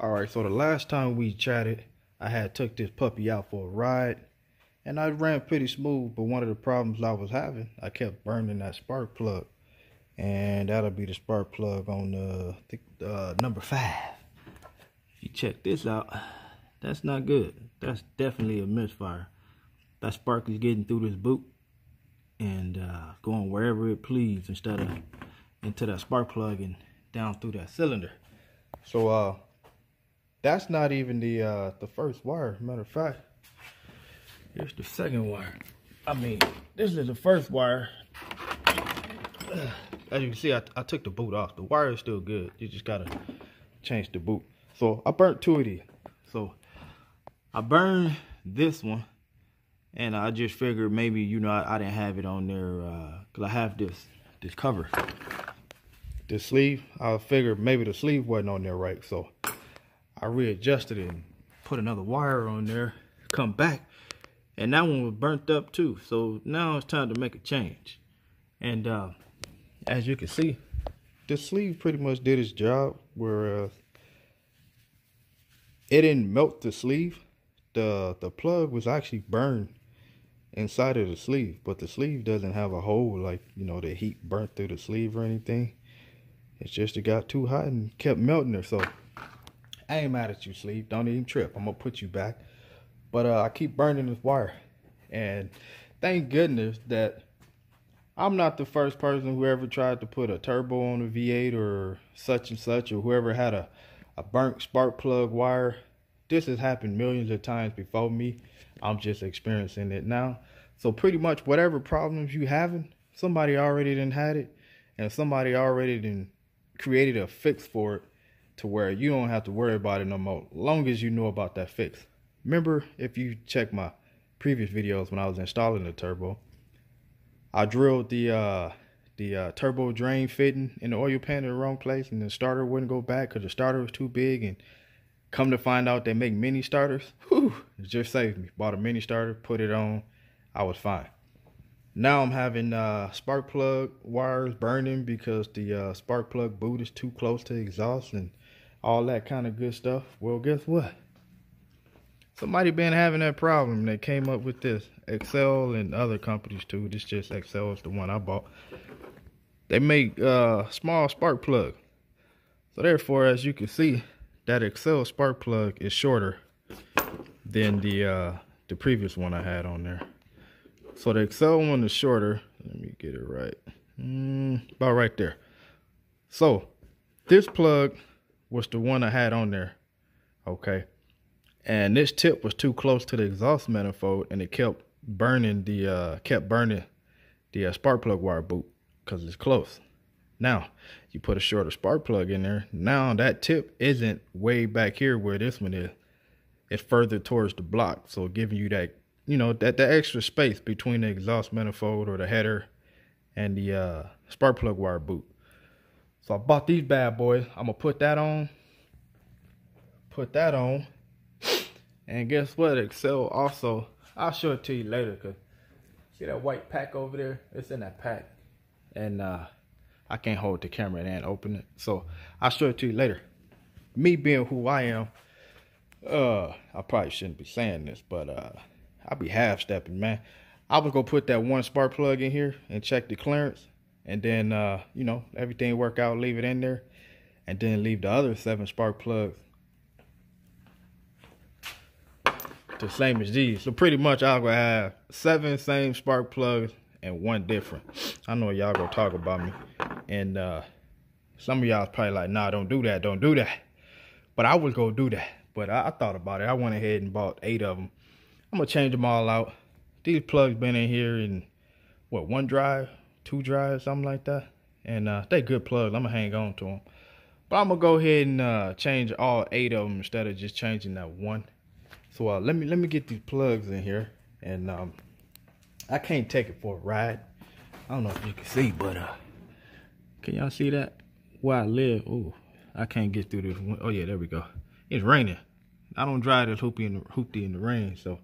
All right, so the last time we chatted, I had took this puppy out for a ride, and I ran pretty smooth. But one of the problems I was having, I kept burning that spark plug, and that'll be the spark plug on the uh, number five. If you check this out, that's not good. That's definitely a misfire. That spark is getting through this boot and uh, going wherever it please instead of into that spark plug and down through that cylinder. So uh, that's not even the uh, the first wire. Matter of fact, here's the second wire. I mean, this is the first wire. As you can see, I, I took the boot off. The wire is still good. You just gotta change the boot. So I burnt two of these. So I burned this one, and I just figured maybe you know I, I didn't have it on there because uh, I have this this cover, this sleeve. I figured maybe the sleeve wasn't on there right, so I readjusted it and put another wire on there, come back, and that one was burnt up too. So now it's time to make a change. And uh, as you can see, the sleeve pretty much did its job where uh, it didn't melt the sleeve. The, the plug was actually burned inside of the sleeve, but the sleeve doesn't have a hole like, you know, the heat burnt through the sleeve or anything. It's just it got too hot and kept melting there. So I ain't mad at you, sleeve. Don't even trip. I'm gonna put you back. But uh, I keep burning this wire, and thank goodness that I'm not the first person who ever tried to put a turbo on a V8 or such and such, or whoever had a a burnt spark plug wire. This has happened millions of times before me. I'm just experiencing it now. So pretty much whatever problems you having, somebody already done had it, and somebody already done created a fix for it to where you don't have to worry about it no more, long as you know about that fix. Remember, if you check my previous videos when I was installing the turbo, I drilled the uh, the uh, turbo drain fitting in the oil pan in the wrong place, and the starter wouldn't go back because the starter was too big. And come to find out, they make mini starters. Whew, it just saved me. Bought a mini starter, put it on, I was fine. Now I'm having uh, spark plug wires burning because the uh, spark plug boot is too close to exhaust and all that kind of good stuff. Well, guess what? Somebody been having that problem. They came up with this. Accel and other companies too. This just Accel is the one I bought. They make uh, small spark plug. So therefore, as you can see, that Accel spark plug is shorter than the uh, the previous one I had on there. So the Accel one is shorter. Let me get it right. Mm, about right there. So this plug was the one I had on there. Okay. And this tip was too close to the exhaust manifold and it kept burning the uh kept burning the uh, spark plug wire boot because it's close. Now, you put a shorter spark plug in there. Now that tip isn't way back here where this one is. It's further towards the block. So giving you that, you know, that the extra space between the exhaust manifold or the header and the uh, spark plug wire boot. So I bought these bad boys. I'm gonna put that on. Put that on. And guess what? Accel also. I'll show it to you later. Cause see that white pack over there? It's in that pack. And uh, I can't hold the camera and open it. So I'll show it to you later. Me being who I am, uh, I probably shouldn't be saying this, but uh, I'll be half stepping, man. I was gonna put that one spark plug in here and check the clearance and then uh, you know everything work out leave it in there and then leave the other seven spark plugs the same as these. So pretty much i'll gonna have seven same spark plugs and one different. I know y'all gonna talk about me. And uh, some of y'all probably like nah don't do that don't do that. But i was gonna do that. But I, I thought about it. I went ahead and bought eight of them i'm gonna change them all out. These plugs been in here in what one drive two drives, something like that. And uh, they good plugs. I'm gonna hang on to them. But I'm gonna go ahead and uh, change all eight of them instead of just changing that one. So uh, let me let me get these plugs in here, and um, I can't take it for a ride. I don't know if you can see, but uh, can y'all see that? Where I live, oh, I can't get through this. Oh yeah, there we go. It's raining. I don't drive this hoopty in the hoopty in the rain, so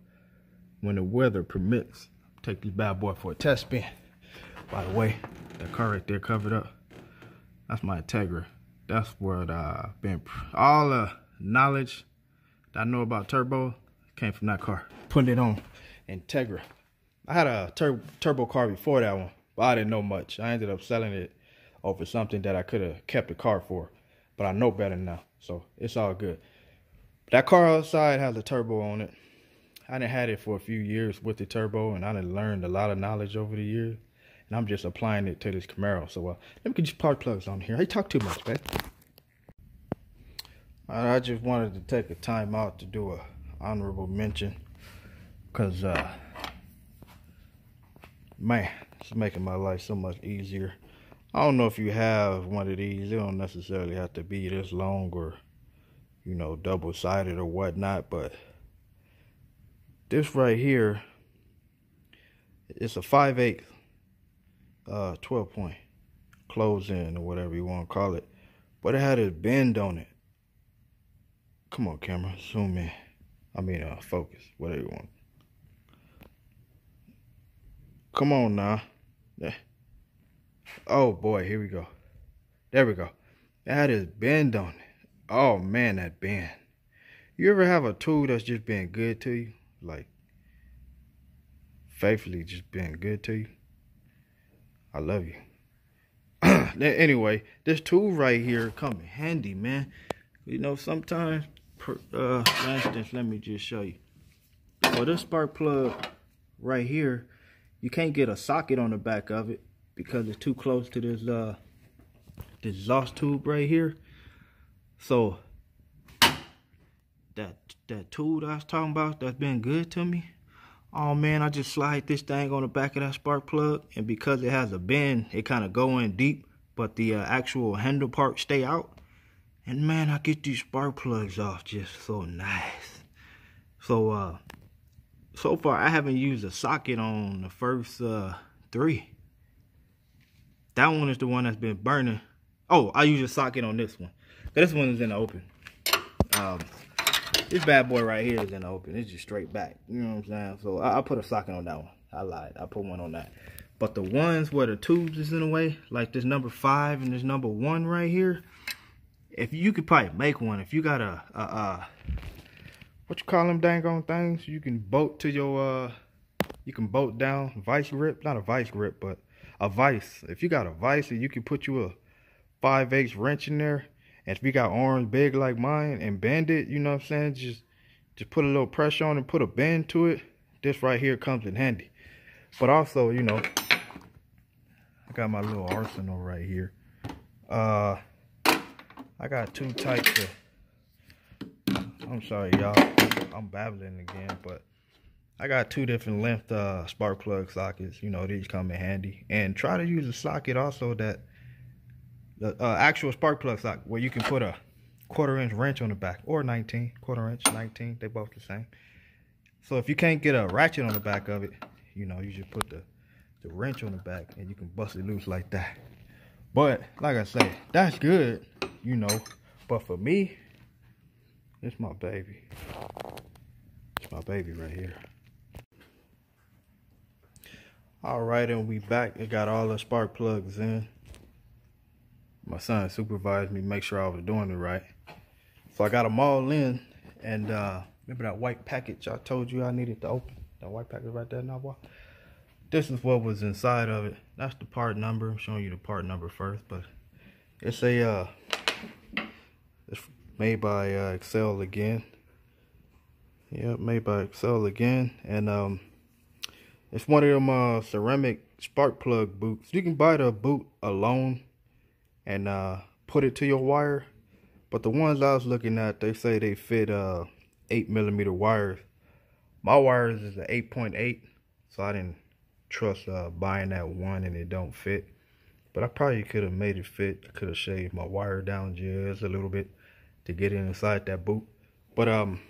when the weather permits, take this bad boy for a test spin. By the way, that car right there covered up. That's my Integra. That's what I've been, all the knowledge that I know about turbo came from that car. Putting it on Integra. I had a tur turbo car before that one, but I didn't know much. I ended up selling it over something that I could have kept the car for, but I know better now, so it's all good. That car outside has a turbo on it. I didn't had it for a few years with the turbo, and I done learned a lot of knowledge over the years, and I'm just applying it to this Camaro. So uh, let me these spark plugs on here. Hey, talk too much, babe. I just wanted to take a time out to do a honorable mention, cause uh, man, it's making my life so much easier. I don't know if you have one of these. It don't necessarily have to be this long or, you know, double-sided or whatnot. But this right here, it's a 5 8 uh, 12 point close in or whatever you want to call it. But it had a bend on it. Come on, camera. Zoom in. I mean, uh, focus. Whatever you want. Come on now. Oh boy, here we go. There we go. That is bend on it. Oh man, that bend. You ever have a tool that's just been good to you? Like faithfully just been good to you? I love you. anyway, this tool right here come in handy, man. You know, sometimes, per, uh, for instance, let me just show you. For this spark plug right here, you can't get a socket on the back of it because it's too close to this uh this exhaust tube right here. So that that tool that I was talking about that's been good to me. Oh man, I just slide this thing on the back of that spark plug and because it has a bend, it kind of go in deep, but the uh, actual handle part stay out. And man, I get these spark plugs off just so nice. So uh so far I haven't used a socket on the first uh three. That one is the one that's been burning. Oh, I use a socket on this one. This one is in the open. Um, this bad boy right here is in the open. It's just straight back. You know what I'm saying? So I, I put a socket on that one. I lied. I put one on that. But the ones where the tubes is in the way, like this number five and this number one right here, if you could probably make one, if you got a, a, a what you call them dang on things, you can bolt to your, uh, you can bolt down vice grip, not a vice grip, but a vice. If you got a vise, you can put you a 5 8 wrench in there. And if you got arms big like mine and bend it, you know what I'm saying? Just just put a little pressure on and put a bend to it. This right here comes in handy. But also, you know, I got my little arsenal right here. Uh I got two types of I'm sorry y'all. I'm babbling again, but I got two different length uh, spark plug sockets. You know, these come in handy. And try to use a socket also that the uh, actual spark plug socket where you can put a quarter inch wrench on the back or 19 quarter inch 19 they both the same. So if you can't get a ratchet on the back of it you know you just put the the wrench on the back and you can bust it loose like that. But like i say that's good you know. But for me it's my baby. It's my baby right here. All right, and we back. It got all the spark plugs in. My son supervised me, make sure I was doing it right. So I got them all in, and uh, remember that white package I told you I needed to open? That white package right there now, boy. This is what was inside of it. That's the part number. I'm showing you the part number first, but it's a uh, it's made by uh, Accel again. Yep, made by Accel again, and um it's one of them uh, ceramic spark plug boots. You can buy the boot alone and uh, put it to your wire. But the ones I was looking at, they say they fit uh, 8 millimeter wires. My wires is an 8.8, .8, so I didn't trust uh, buying that one and it don't fit. But I probably could have made it fit. I could have shaved my wire down just a little bit to get it inside that boot. But um,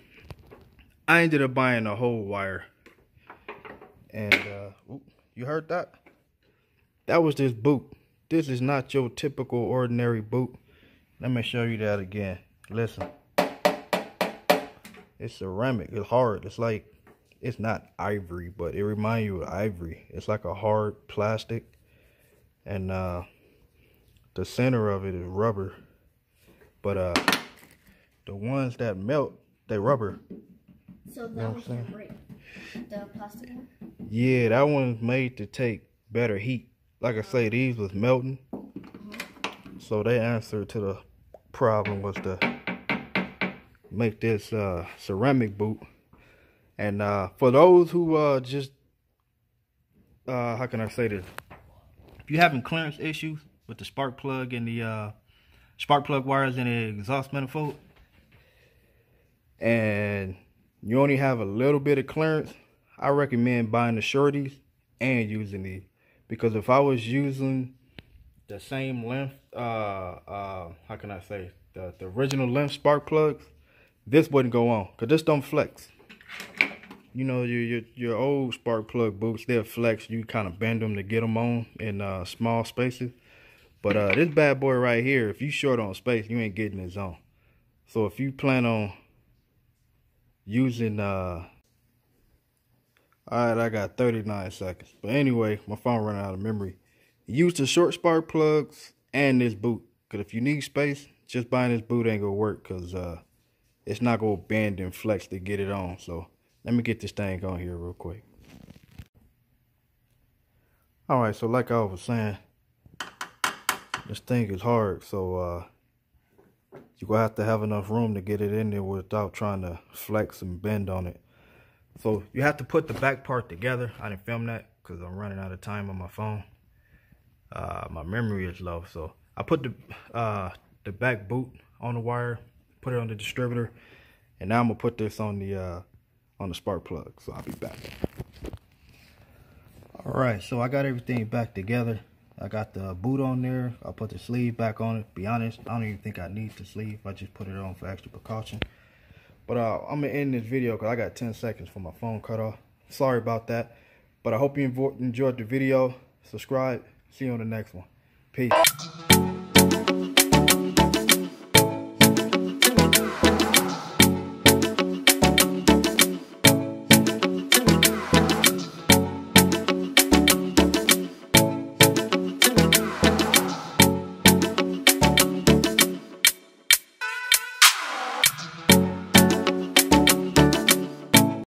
I ended up buying a whole wire and uh, you heard that? That was this boot. This is not your typical ordinary boot. Let me show you that again. Listen. It's ceramic. It's hard. It's like, it's not ivory, but it reminds you of ivory. It's like a hard plastic. And uh, the center of it is rubber. But uh, the ones that melt, they rubber. So that know one can break. The plastic one. Yeah, that one's made to take better heat. Like I say, these was melting. So they answer to the problem was to make this uh, ceramic boot. And uh, for those who uh, just, uh, how can I say this? If you're having clearance issues with the spark plug and the uh, spark plug wires in the exhaust manifold, and you only have a little bit of clearance, I recommend buying the shorties and using these. Because if I was using the same length, uh, uh, how can I say, the, the original length spark plugs, this wouldn't go on. Because this don't flex. You know, your, your, your old spark plug boots, they'll flex. You kind of bend them to get them on in uh, small spaces. But uh, this bad boy right here, if you short on space, you ain't getting it on. So if you plan on using uh all right i got 39 seconds. But anyway my phone running out of memory. Use the short spark plugs and this boot. Because if you need space just buying this boot ain't gonna work because uh it's not gonna bend and flex to get it on. So let me get this thing on here real quick. All right so like i was saying this thing is hard. So uh you're gonna have to have enough room to get it in there without trying to flex and bend on it. So you have to put the back part together. I didn't film that because I'm running out of time on my phone. Uh, my memory is low, so I put the uh, the back boot on the wire, put it on the distributor, and now I'm gonna put this on the uh, on the spark plug. So I'll be back. All right, so I got everything back together. I got the boot on there. I put the sleeve back on it. Be honest, I don't even think I need the sleeve. I just put it on for extra precaution. But uh, I'm going to end this video because I got 10 seconds for my phone cut off. Sorry about that. But I hope you enjoyed the video. Subscribe. See you on the next one. Peace.